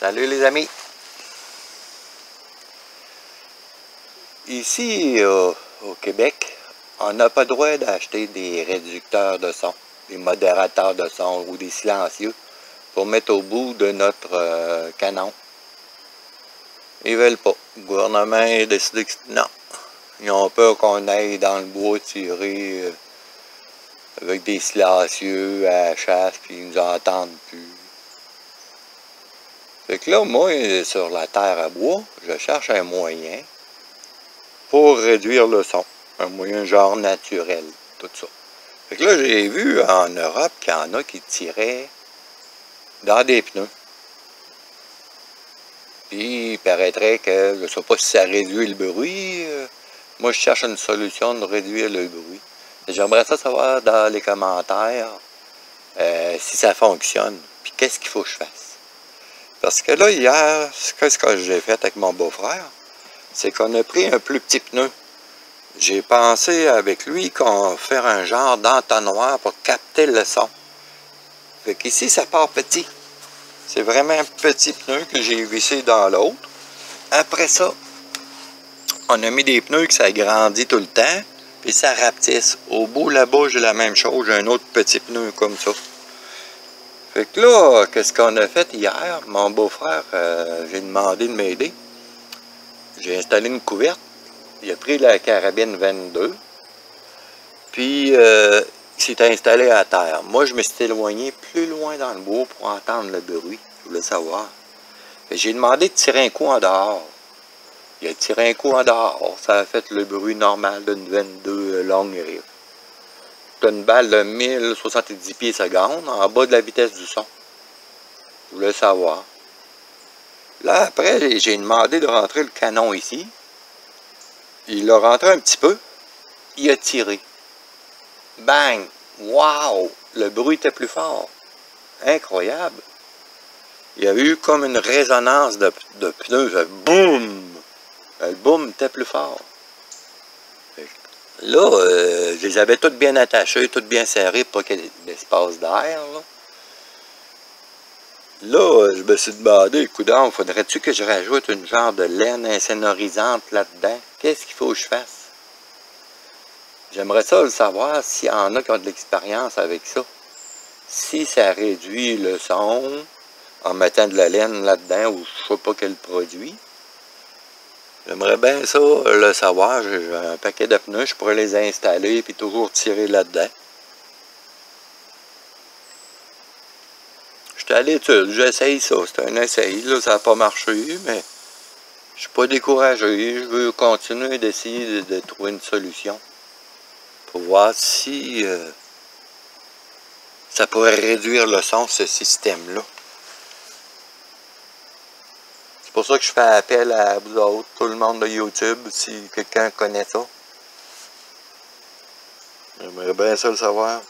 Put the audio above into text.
Salut les amis. Ici au, au Québec, on n'a pas le droit d'acheter des réducteurs de son, des modérateurs de son ou des silencieux pour mettre au bout de notre euh, canon. Ils veulent pas. Le gouvernement a décidé que non. Ils ont peur qu'on aille dans le bois tirer euh, avec des silencieux à la chasse, puis ils nous entendent plus. Fait que là, moi, sur la terre à bois, je cherche un moyen pour réduire le son. Un moyen genre naturel, tout ça. Fait que là, j'ai vu en Europe qu'il y en a qui tiraient dans des pneus. Puis il paraîtrait que, je ne sais pas si ça réduit le bruit. euh, moi, je cherche une solution de réduire le bruit. J'aimerais ça savoir dans les commentaires euh, si ça fonctionne. Puis qu'est-ce qu'il faut que je fasse. Parce que là, hier, ce que j'ai fait avec mon beau-frère, c'est qu'on a pris un plus petit pneu. J'ai pensé avec lui qu'on faire un genre d'entonnoir pour capter le son. Fait qu'ici, ça part petit. C'est vraiment un petit pneu que j'ai vissé dans l'autre. Après ça, on a mis des pneus que ça grandit tout le temps, puis ça rapetisse. Au bout là-bas, j'ai la même chose, j'ai un autre petit pneu comme ça. Fait que là, qu'est-ce qu'on a fait hier? Mon beau-frère, euh, j'ai demandé de m'aider. J'ai installé une couverte. Il a pris la carabine 22. Puis, euh, il s'est installé à terre. Moi, je me suis éloigné plus loin dans le bois pour entendre le bruit. Je voulais savoir. J'ai demandé de tirer un coup en dehors. Il a tiré un coup en dehors. Ça a fait le bruit normal d'une 22 longue rifle. Une balle de 1070 pieds seconde en bas de la vitesse du son. Je voulais savoir. Là, après, j'ai- demandé de rentrer le canon ici. Il l'a rentré un petit peu. Il a tiré. Bang! Wow! Le bruit était plus fort. Incroyable. Il y a eu comme une résonance de, de pneus. Boum! Le boom était plus fort. Là, euh, je les avais toutes bien attachées, toutes bien serrées pour qu'il y ait l'espace d'air. Là, euh, je me suis demandé, coudonc, faudrait-tu que je rajoute une genre de laine insonorisante là-dedans? Qu'est-ce qu'il faut que je fasse? J'aimerais ça le savoir s'il y en a qui ont de l'expérience avec ça. Si ça réduit le son en mettant de la laine là-dedans ou je sais pas quel produit. J'aimerais bien ça le savoir. J'ai un paquet de pneus, je pourrais les installer et toujours tirer là-dedans. J'étais à l'étude, j'essaye ça. C'est un essai, là, ça n'a pas marché, mais je suis pas découragé. Je veux continuer d'essayer de, de trouver une solution pour voir si euh, ça pourrait réduire le son, ce système-là. C'est pour ça que je fais appel à vous autres, tout le monde de YouTube, si quelqu'un connaît ça. J'aimerais bien ça le savoir.